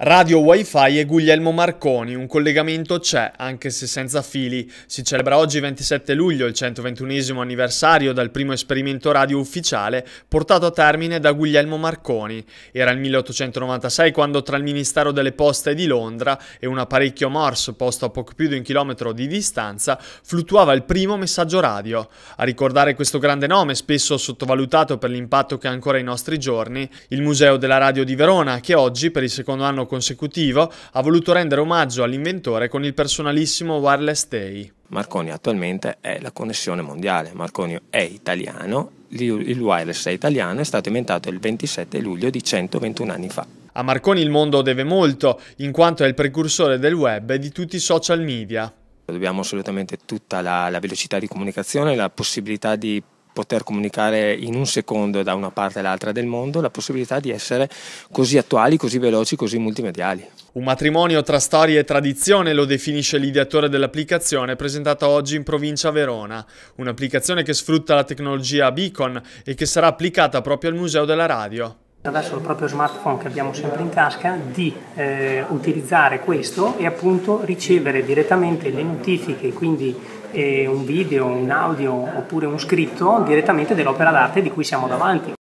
Radio Wi-Fi e Guglielmo Marconi, un collegamento c'è, anche se senza fili. Si celebra oggi 27 luglio il 121 anniversario dal primo esperimento radio ufficiale portato a termine da Guglielmo Marconi. Era il 1896 quando tra il Ministero delle Poste di Londra e un apparecchio Morse posto a poco più di un chilometro di distanza fluttuava il primo messaggio radio. A ricordare questo grande nome, spesso sottovalutato per l'impatto che ha ancora ai nostri giorni, il Museo della Radio di Verona, che oggi per il secondo anno consecutivo ha voluto rendere omaggio all'inventore con il personalissimo Wireless Day. Marconi attualmente è la connessione mondiale, Marconi è italiano, il wireless è italiano, è stato inventato il 27 luglio di 121 anni fa. A Marconi il mondo deve molto, in quanto è il precursore del web e di tutti i social media. Dobbiamo assolutamente tutta la, la velocità di comunicazione, la possibilità di poter comunicare in un secondo da una parte all'altra del mondo, la possibilità di essere così attuali, così veloci, così multimediali. Un matrimonio tra storia e tradizione lo definisce l'ideatore dell'applicazione presentata oggi in provincia Verona, un'applicazione che sfrutta la tecnologia Beacon e che sarà applicata proprio al Museo della Radio attraverso il proprio smartphone che abbiamo sempre in tasca di eh, utilizzare questo e appunto ricevere direttamente le notifiche, quindi eh, un video, un audio oppure un scritto direttamente dell'opera d'arte di cui siamo davanti.